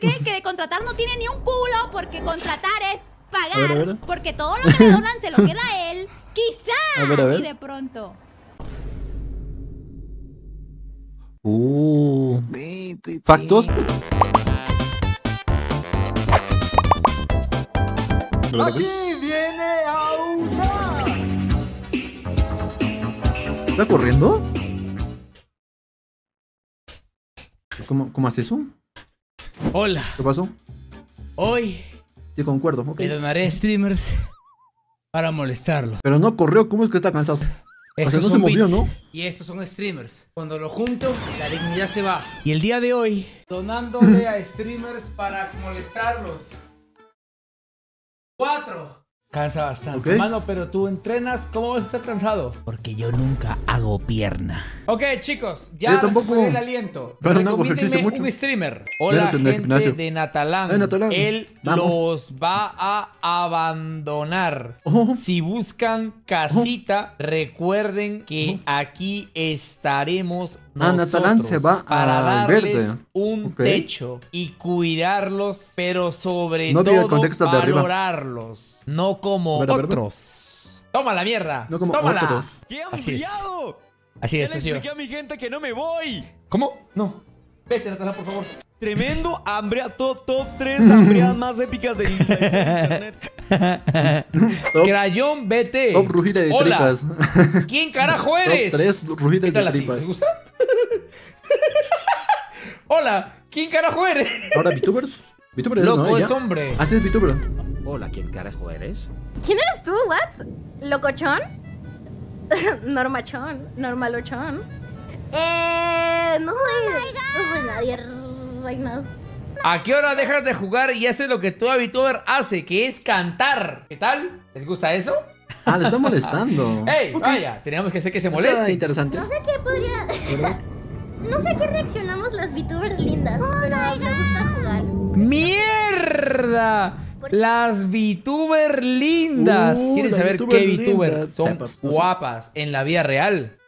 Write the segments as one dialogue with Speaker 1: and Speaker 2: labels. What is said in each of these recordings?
Speaker 1: qué? Que de contratar no tiene ni un culo porque contratar es pagar.
Speaker 2: A ver, a ver.
Speaker 1: Porque todo lo que le donan se lo queda a él. Quizá.
Speaker 2: A ver, a ver.
Speaker 1: Y de pronto.
Speaker 2: Uh. Factos.
Speaker 3: Aquí viene Aura.
Speaker 2: ¿Está corriendo? ¿Cómo, ¿Cómo hace eso?
Speaker 4: Hola,
Speaker 2: ¿Qué pasó?
Speaker 4: hoy
Speaker 2: Sí, concuerdo. ok.
Speaker 4: le donaré a streamers para molestarlos.
Speaker 2: Pero no corrió, ¿cómo es que está cansado? O sea,
Speaker 4: Estos
Speaker 2: no se
Speaker 4: son
Speaker 2: movió,
Speaker 4: bits
Speaker 2: ¿no?
Speaker 4: y estos son streamers. Cuando lo junto, la dignidad se va. Y el día de hoy, donándole a streamers para molestarlos. Cuatro. Cansa bastante.
Speaker 2: Ok.
Speaker 4: Mano, pero tú entrenas, ¿cómo vas a estar cansado? Porque yo nunca hago pierna. Ok, chicos, ya
Speaker 2: Yo tampoco.
Speaker 4: el aliento.
Speaker 2: Pero no mucho.
Speaker 4: un streamer. Hola, gente
Speaker 2: gimnasio.
Speaker 4: de Natalán.
Speaker 2: Eh, Natalán.
Speaker 4: Él
Speaker 2: Vamos.
Speaker 4: los va a abandonar.
Speaker 2: Oh.
Speaker 4: Si buscan casita, recuerden que aquí estaremos
Speaker 2: Ah,
Speaker 4: nosotros
Speaker 2: Natalán se va
Speaker 4: para darles
Speaker 2: verde.
Speaker 4: un techo y cuidarlos, pero sobre
Speaker 2: No
Speaker 4: todo
Speaker 2: contexto de arriba.
Speaker 4: valorarlos, no como
Speaker 2: ver, a ver.
Speaker 4: otros. Toma la mierda.
Speaker 2: No como
Speaker 4: Tómala.
Speaker 2: otros.
Speaker 5: ¡Qué
Speaker 4: Así es.
Speaker 5: hambriado!
Speaker 4: Así
Speaker 5: Ya
Speaker 4: es,
Speaker 5: le
Speaker 4: soy yo.
Speaker 5: expliqué a mi gente que no me voy.
Speaker 4: ¿Cómo? No. Vete, Natalán, por favor.
Speaker 5: Tremendo hambre top, top 3 hambreadas más épicas del internet.
Speaker 2: Top-
Speaker 4: Crayón, vete.
Speaker 2: Top rugida de
Speaker 4: Hola.
Speaker 2: tripas.
Speaker 4: ¿Quién carajo
Speaker 2: Top
Speaker 4: eres?
Speaker 2: 3 rugidas
Speaker 4: ¿Qué tal
Speaker 2: de
Speaker 4: así?
Speaker 2: tripas.
Speaker 4: ¿Les gusta? Hola, ¿quién carajo eres?
Speaker 2: Ahora, VTubers. VTubers,
Speaker 4: Loco
Speaker 2: ¿no?
Speaker 4: es
Speaker 2: ¿Ya?
Speaker 4: hombre.
Speaker 2: Ah, sí, es VTuber.
Speaker 6: Hola, ¿quién carajo eres?
Speaker 1: ¿Quién eres tú? ¿What? ¿Locochón? Normachón. Normalochón. Eh. No soy. no soy nadie. Reinado.
Speaker 4: ¿A qué hora dejas de jugar y haces lo que todo VTuber hace, que es cantar? ¿Qué tal? ¿Les gusta eso?
Speaker 2: Ah, le está molestando.
Speaker 4: ¡Ey! Vaya, teníamos que hacer que se
Speaker 2: Está
Speaker 4: moleste.
Speaker 2: interesante.
Speaker 1: No sé qué podría. no sé qué reaccionamos las VTubers lindas, pero me gusta jugar.
Speaker 4: ¡Mierda! Las VTuber lindas.
Speaker 2: Uh,
Speaker 4: ¿Quieren saber
Speaker 2: VTuber
Speaker 4: qué VTuber
Speaker 2: lindas.
Speaker 4: son guapas en la vida real?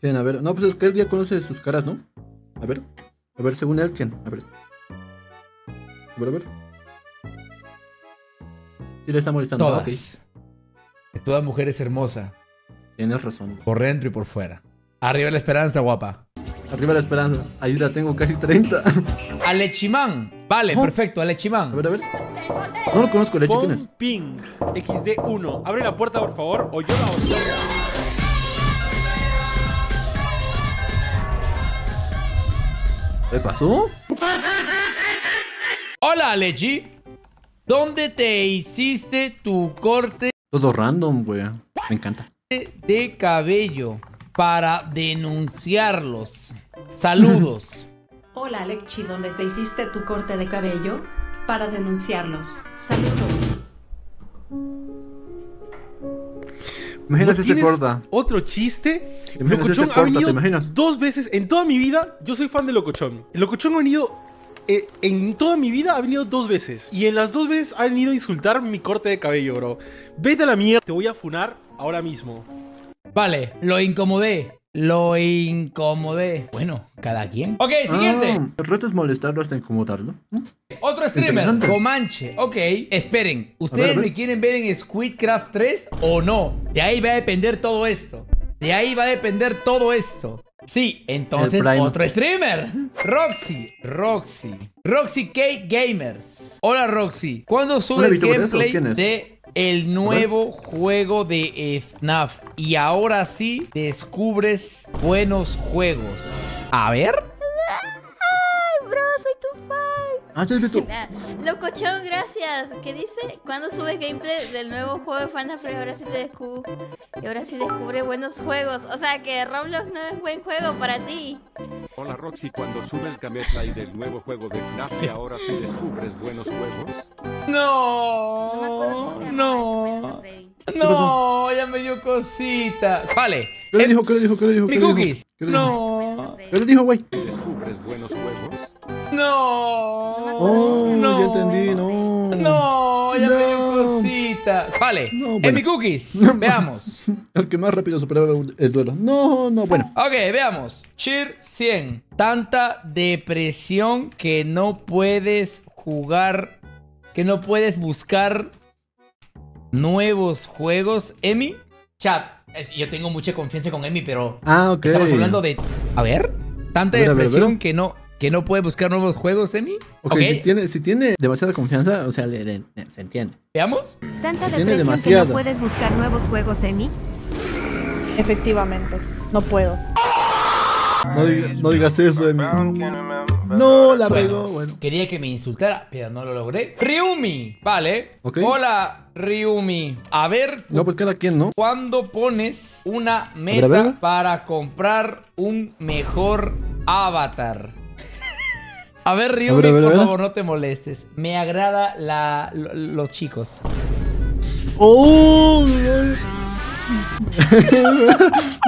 Speaker 2: Bien, a ver. No, pues es que él ya conoce sus caras, ¿no? A ver. A ver, según él, ¿quién? A ver. A ver, a ver. Sí le está molestando. Ah.
Speaker 4: Todas. Que Toda mujer es hermosa,
Speaker 2: Tienes razón.
Speaker 4: por dentro y por fuera. Arriba la esperanza, guapa.
Speaker 2: Arriba la esperanza. Ayuda, tengo casi 30.
Speaker 4: Alechimán. Vale,
Speaker 2: Oh.
Speaker 4: perfecto,
Speaker 2: A
Speaker 4: Alechimán.
Speaker 2: ver, a ver. No lo conozco, Leche, ¿quién es?
Speaker 3: Ping XD1. Abre la puerta, por favor, o yo la abro.
Speaker 2: ¿Qué pasó?
Speaker 4: Hola, Alechi. ¿Dónde te hiciste tu corte
Speaker 2: Todo random, güey. Me encanta.
Speaker 4: de cabello para denunciarlos? Saludos.
Speaker 7: Hola Alexi, ¿dónde te hiciste tu corte de cabello? Para denunciarlos. Saludos.
Speaker 2: Imaginas
Speaker 3: ¿No
Speaker 2: ese corta.
Speaker 3: Otro chiste. Locochón ha
Speaker 2: corta,
Speaker 3: venido
Speaker 2: te imaginas?
Speaker 3: dos veces en toda mi vida. Yo soy fan de Locochón. El Locochón ha venido. eh, en toda mi vida ha venido dos veces. Y en las dos veces ha venido a insultar mi corte de cabello, bro. Vete a la mierda. Te voy a funar ahora mismo.
Speaker 4: Vale, lo incomodé. Lo incomodé. Bueno, cada quien. Ok, siguiente.
Speaker 2: Ah, el reto es molestarlo hasta incomodarlo.
Speaker 4: Otro streamer. Comanche. Ok, esperen. ¿Ustedes
Speaker 2: A ver, a ver.
Speaker 4: me quieren ver en Squidcraft 3 o no? De ahí va a depender todo esto. De ahí va a depender todo esto. Sí, entonces otro streamer. Roxy, Roxy. Roxy K Gamers. Hola Roxy. ¿Cuándo subes gameplay de el nuevo juego de FNAF? Y ahora sí descubres buenos juegos. A ver.
Speaker 1: Ay, bro, soy tu fan.
Speaker 2: Ah, sí, es VTuber.
Speaker 1: Ah, Locochón, gracias. ¿Qué dice? ¿Cuándo subes gameplay del nuevo juego de Final Fantasy? Ahora sí te descubre. Y ahora sí descubre buenos juegos. O sea que Roblox no es buen juego para ti.
Speaker 8: Hola Roxy, cuando subes gameplay del nuevo juego de FNAF y ahora sí descubres buenos juegos.
Speaker 1: No
Speaker 4: No, no. Ya me dio cosita. Vale.
Speaker 2: ¿Qué le dijo? ¿Qué le dijo? ¿Qué le dijo?
Speaker 4: Mi
Speaker 2: ¿Qué le dijo?
Speaker 4: cookies.
Speaker 2: ¿Qué le dijo?
Speaker 4: No.
Speaker 2: ¿Qué le dijo, güey?
Speaker 8: Y descubres buenos juegos.
Speaker 4: No.
Speaker 2: Oh,
Speaker 4: no.
Speaker 2: ya entendí, no.
Speaker 4: No, ya me pregunta. Vale.
Speaker 2: No, bueno.
Speaker 4: Emi Cookies. Veamos.
Speaker 2: El que más rápido superaba el- el duelo. No, no, bueno.
Speaker 4: Ok, veamos. Cheer 100. Tanta depresión que no puedes jugar, que no puedes buscar nuevos juegos. Emi, chat. yo tengo mucha confianza con Emi, pero
Speaker 2: Ah, ok.
Speaker 4: estamos hablando de... A ver. Tanta
Speaker 2: A ver, a ver, a
Speaker 4: depresión
Speaker 2: ver.
Speaker 4: que no, que no puede buscar nuevos juegos, Emi.
Speaker 2: Ok,
Speaker 4: Ok,
Speaker 2: Si, tiene, si tiene demasiada confianza, o sea, le- le- le- se entiende.
Speaker 4: veamos.
Speaker 9: Tanta
Speaker 2: Tiene
Speaker 9: depresión que
Speaker 2: demasiado.
Speaker 9: no puedes buscar nuevos juegos, Emi.
Speaker 10: Efectivamente, no puedo.
Speaker 2: No, diga- no digas eso, Emi. No, la
Speaker 4: Bueno.
Speaker 2: regó. Bueno.
Speaker 4: Quería que me insultara, pero no lo logré. Ryumi, vale.
Speaker 2: Ok.
Speaker 4: Hola, Ryumi. A ver,
Speaker 2: No, pues cada quien, ¿no?
Speaker 4: ¿cuándo pones una
Speaker 2: ver,
Speaker 4: meta
Speaker 2: a ver.
Speaker 4: para comprar un mejor avatar? A ver, Ryumi,
Speaker 2: A ver, a ver, a
Speaker 4: por
Speaker 2: ver.
Speaker 4: favor, no te molestes. Me agrada la, lo- los chicos.
Speaker 2: ¡Oh!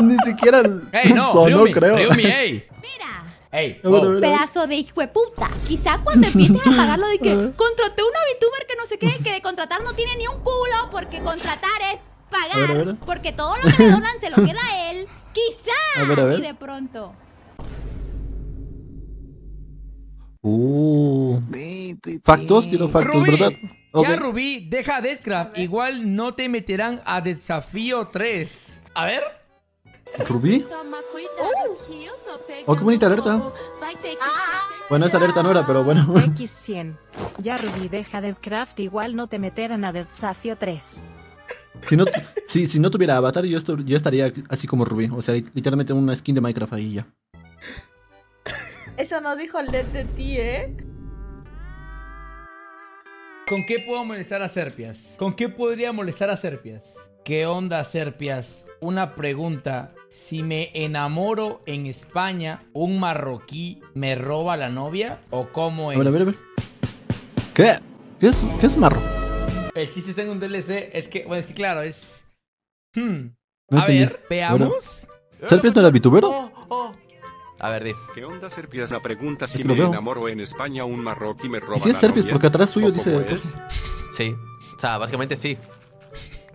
Speaker 2: Ni siquiera
Speaker 4: ¡Ey, no!
Speaker 2: sonó,
Speaker 4: Ryumi,
Speaker 2: creo.
Speaker 4: Ryumi, ey!
Speaker 9: Mira,
Speaker 4: ¡Ey! Oh.
Speaker 2: ver,
Speaker 9: pedazo de hijo de puta. Quizá cuando empieces a pagar lo de que contraté una VTuber que no sé qué, que de contratar no tiene ni un culo, porque contratar es
Speaker 2: A ver, a
Speaker 9: pagar,
Speaker 2: ver.
Speaker 9: porque todo lo que le donan se lo queda a él. Quizá.
Speaker 2: A ver, a ver.
Speaker 9: Y de pronto.
Speaker 2: Uh. Factos, quiero factos,
Speaker 4: Rubí,
Speaker 2: ¿verdad?
Speaker 4: Ya, Rubí, deja Deathcraft. Igual no te meterán a Desafío 3. A ver.
Speaker 2: ¿Rubí? Oh, qué bonita alerta. Bueno, esa alerta no era, pero bueno.
Speaker 11: X100. Ya Ruby deja del craft igual no te meterán a Desafío 3.
Speaker 2: Si no, si, si no tuviera avatar, yo, esto- yo estaría así como Rubí. O sea, literalmente una skin de Minecraft ahí ya.
Speaker 1: Eso no dijo Led de ti, ¿eh?
Speaker 4: ¿Con qué puedo molestar a Serpias? ¿Con qué podría molestar a Serpias? ¿Qué onda, Serpias? Una pregunta. Si me enamoro en España, ¿un marroquí me roba la novia? ¿O cómo
Speaker 2: A
Speaker 4: es?
Speaker 2: ver, a ver, a ver. ¿Qué? ¿Qué es, qué es marro?
Speaker 4: El chiste está en un DLC. Es que, bueno, es que claro, es. Hmm.
Speaker 2: No
Speaker 4: a
Speaker 2: entendí.
Speaker 4: ver, veamos.
Speaker 2: ¿Serpias no era VTubero?
Speaker 4: Oh,
Speaker 12: A ver, di.
Speaker 8: ¿Qué onda, Serpias? La pregunta si me
Speaker 2: veo.
Speaker 8: enamoro en España un marroquí me roba
Speaker 2: Si es Serpias, porque atrás suyo
Speaker 8: ¿o
Speaker 2: dice.
Speaker 12: Sí. O sea, básicamente sí.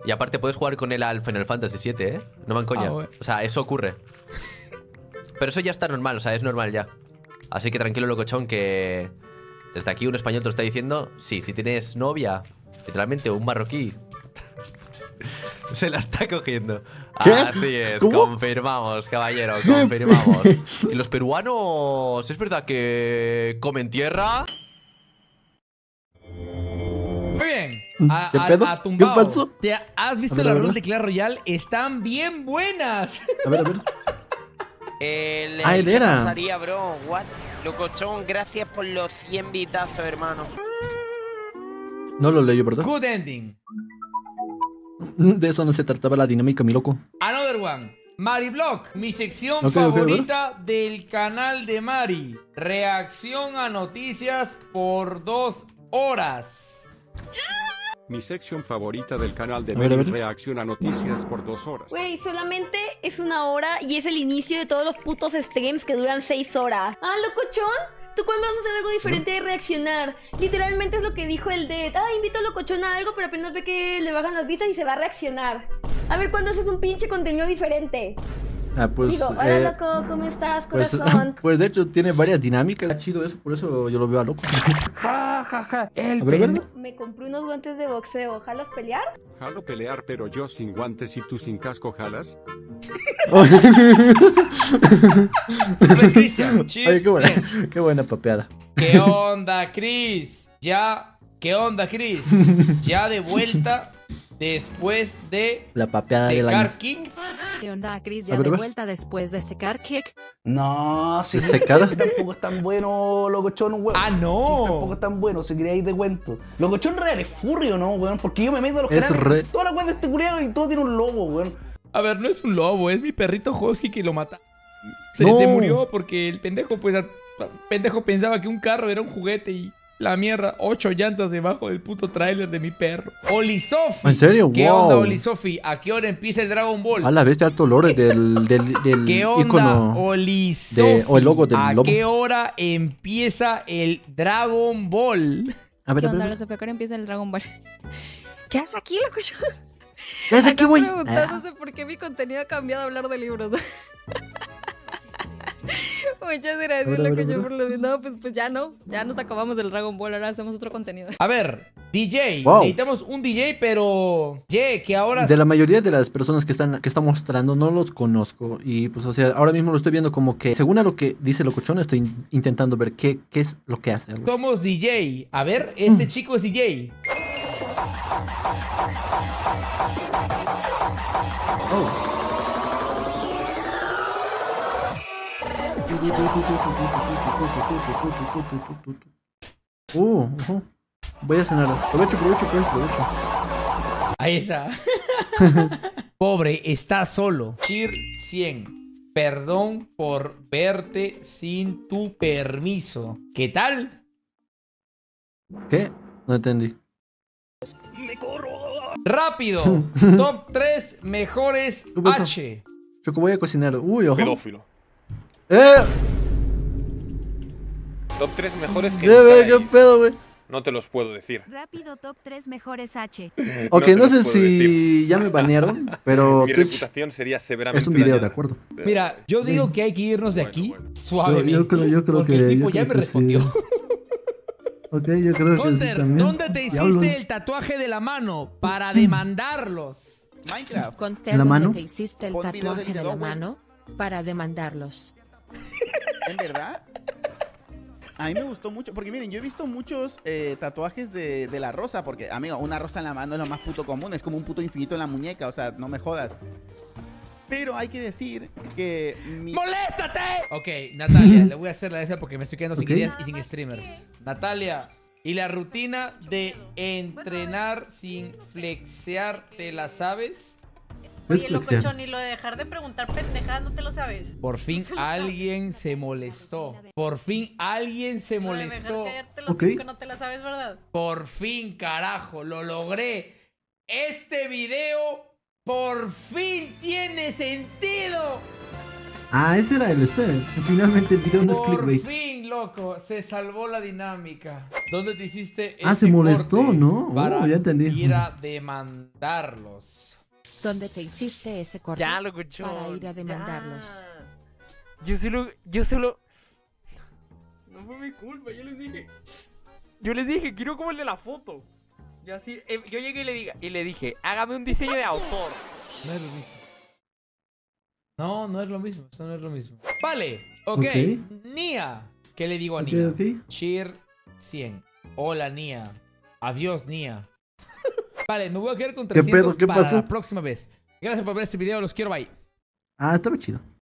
Speaker 12: Y aparte puedes jugar con él al Final Fantasy VII, ¿eh? No van coña.
Speaker 4: Ah, bueno.
Speaker 12: O sea, eso ocurre. Pero eso ya está normal, o sea, es normal ya. Así que tranquilo, locochón, que desde aquí un español te lo está diciendo. Sí, si tienes novia, literalmente un marroquí, se la está cogiendo.
Speaker 2: ¿Qué?
Speaker 12: Así es,
Speaker 2: ¿Cómo?
Speaker 12: confirmamos, caballero, confirmamos. ¿Y los peruanos, es verdad que comen tierra?
Speaker 4: Muy bien. A,
Speaker 2: ¿Qué
Speaker 4: a-
Speaker 2: pedo?
Speaker 4: a.
Speaker 2: ¿Qué pasó?
Speaker 4: ¿Te has visto las rules de Clash Royale? Están bien buenas.
Speaker 2: A ver, a ver.
Speaker 13: El,
Speaker 2: Ah, él
Speaker 13: ¿qué
Speaker 2: era.
Speaker 13: pasaría, bro? What? Locochón, gracias por los 100 vitazos, hermano.
Speaker 2: No lo leí, ¿verdad?
Speaker 4: Good ending.
Speaker 2: De eso no se trataba la dinámica, mi loco.
Speaker 4: Another one. Mari Block, mi sección favorita del canal de Mari. Reacción a noticias por dos horas.
Speaker 8: Mi sección favorita del canal de
Speaker 2: ver.
Speaker 8: reacción a noticias por dos horas.
Speaker 9: Güey, solamente es una hora y es el inicio de todos los putos streams que duran seis horas. Ah, locochón. ¿Tú cuándo vas a hacer algo diferente de reaccionar? Literalmente es lo que dijo el Dead. Ah, invito a locochón a algo, pero apenas ve que le bajan las vistas y se va a reaccionar. A ver cuándo haces un pinche contenido diferente.
Speaker 2: Ah, pues.
Speaker 9: Digo, hola
Speaker 2: eh,
Speaker 9: loco, ¿cómo estás,
Speaker 2: pues,
Speaker 9: corazón?
Speaker 2: pues de hecho tiene varias dinámicas. Está chido eso, por eso yo lo veo a loco.
Speaker 13: Ja, ja, ja. El
Speaker 2: A ver.
Speaker 9: Me compré unos guantes de boxeo. ¿Jalas pelear?
Speaker 8: Jalo pelear, pero yo sin guantes y tú sin casco jalas.
Speaker 2: Qué buena, qué buena papeada.
Speaker 4: ¿Qué onda, Chris? Ya. ¿Qué onda, Chris? Ya de vuelta después de
Speaker 2: La papeada del año.
Speaker 4: secar kick.
Speaker 11: ¿Qué onda, Chris? Ya de vuelta después de secar kick.
Speaker 14: No, si
Speaker 2: ¿De secada?
Speaker 14: tampoco es tan bueno, locochón, weón.
Speaker 4: Ah, no.
Speaker 14: Tampoco es tan bueno, si queréis de cuento. Locochón real es furrio, ¿no, weón? Porque yo me meto a los
Speaker 2: Es
Speaker 14: canales,
Speaker 2: re-
Speaker 14: toda la weón de este culiado y todo tiene un lobo, weón.
Speaker 4: A ver, no es un lobo, es mi perrito Husky que lo mata. Se,
Speaker 2: No.
Speaker 4: se murió porque el pendejo, pues, a- a- pendejo pensaba que un carro era un juguete y la mierda, ocho llantas debajo del puto tráiler de mi perro. Olisofi.
Speaker 2: ¿En serio?
Speaker 4: ¿Qué
Speaker 2: Wow.
Speaker 4: onda, Olisofi? ¿A qué hora empieza el Dragon Ball?
Speaker 2: A la bestia alto lore del, del, del
Speaker 4: ¿Qué onda,
Speaker 2: icono.
Speaker 4: Olisofi?
Speaker 2: de- o el logo del
Speaker 4: ¿A
Speaker 2: lobo.
Speaker 4: qué hora empieza el Dragon Ball?
Speaker 2: A ver,
Speaker 15: ¿Qué
Speaker 2: a ver,
Speaker 15: onda?
Speaker 2: a ver.
Speaker 15: Los de empieza el Dragon Ball.
Speaker 10: ¿Qué haces aquí, locochón?
Speaker 2: ¿Qué haces aquí, güey?
Speaker 10: preguntándose por qué mi contenido ha cambiado a hablar de libros. Muchas gracias,
Speaker 4: ver,
Speaker 10: por lo No, pues, pues ya no. Ya nos acabamos del Dragon Ball, ahora hacemos otro contenido.
Speaker 4: A ver, DJ.
Speaker 2: Wow.
Speaker 4: Necesitamos un DJ, pero. Ye, que ahora.
Speaker 2: De la mayoría de las personas que están que está mostrando no los conozco y pues o sea ahora mismo lo estoy viendo como que según a lo que dice Locochón estoy in- intentando ver qué, qué es lo que hace.
Speaker 4: Somos DJ. A ver,
Speaker 2: Mm.
Speaker 4: este chico es DJ.
Speaker 2: Uh, ujú. Voy a cenar. Aprovecho, aprovecho, aprovecho, aprovecho.
Speaker 4: Ahí está. Pobre, está solo. Chir 100. Perdón por verte sin tu permiso. ¿Qué tal?
Speaker 2: ¿Qué? No entendí.
Speaker 4: Rápido. Top 3 mejores. H.
Speaker 2: Choco, voy a cocinar. Uy, ojo.
Speaker 15: Pedófilo.
Speaker 2: ¡Eh!
Speaker 15: Top 3 mejores que nunca
Speaker 2: qué pedo, güey.
Speaker 15: No te los puedo decir.
Speaker 16: Rápido top 3 mejores H.
Speaker 2: Ok, no, sé si
Speaker 15: decir.
Speaker 2: ya me banearon, pero
Speaker 15: Mi
Speaker 2: Twitch
Speaker 15: reputación sería severamente
Speaker 2: es un video, de acuerdo.
Speaker 4: Mira, yo digo que hay que irnos de aquí
Speaker 2: Yo,
Speaker 4: suavemente.
Speaker 2: yo creo, yo creo
Speaker 4: porque
Speaker 2: que.
Speaker 4: el tipo ya me respondió.
Speaker 2: sí. Ok, yo creo que sí también.
Speaker 4: ¿dónde te hiciste
Speaker 2: Diablos.
Speaker 4: el tatuaje de la mano para demandarlos?
Speaker 14: Minecraft.
Speaker 11: Conter
Speaker 2: ¿En la mano?
Speaker 11: te hiciste el tatuaje de la mano para demandarlos.
Speaker 14: ¿En verdad? A mí me gustó mucho, porque miren, yo he visto muchos eh, tatuajes de, de la rosa, porque, amigo, una rosa en la mano es lo más puto común, es como un puto infinito en la muñeca, o sea, no me jodas. Pero hay que decir que mi...
Speaker 4: ¡Moléstate! Ok, Natalia, le voy a hacer la esa porque me estoy quedando sin ideas y sin streamers. Natalia, ¿y la rutina de entrenar sin flexear te la sabes?
Speaker 17: Oye, locochón, y lo de dejar de preguntar pendejadas, ¿no te lo sabes?
Speaker 4: Por fin alguien se molestó. Por fin alguien se
Speaker 17: Lo de dejar
Speaker 4: molestó.
Speaker 17: los
Speaker 2: Ok.
Speaker 17: cinco, no te la sabes, ¿verdad?
Speaker 4: Por fin, carajo, lo logré. Este video por fin tiene sentido.
Speaker 2: Ah, ese era el este. Finalmente el video no es
Speaker 4: Por
Speaker 2: clickbait.
Speaker 4: fin, loco, se salvó la dinámica. ¿Dónde te hiciste
Speaker 2: Ah,
Speaker 4: ese
Speaker 2: se molestó, ¿no? Oh,
Speaker 4: Para
Speaker 2: ya entendí.
Speaker 4: ir a demandarlos.
Speaker 11: ¿Dónde te hiciste ese corte
Speaker 17: Ya, locochón.
Speaker 11: para ir a demandarlos?
Speaker 17: Yo solo, yo solo... No fue mi culpa, yo les dije... Yo les dije, quiero como el de la foto. Y así, eh, yo llegué y le, diga, y le dije, hágame un diseño de autor.
Speaker 4: No es lo mismo. No, no es lo mismo. Eso no es lo mismo. Vale, ok.
Speaker 2: Ok.
Speaker 4: Nia. ¿Qué le digo a Nia? Cheer 100. Hola, Nia. Adiós, Nia. Vale, me voy a quedar con
Speaker 2: ¿Qué
Speaker 4: 300
Speaker 2: pedo? ¿Qué
Speaker 4: para
Speaker 2: pasó?
Speaker 4: la próxima vez. Gracias por ver este video. Los quiero. Bye.
Speaker 2: Ah, estaba chido.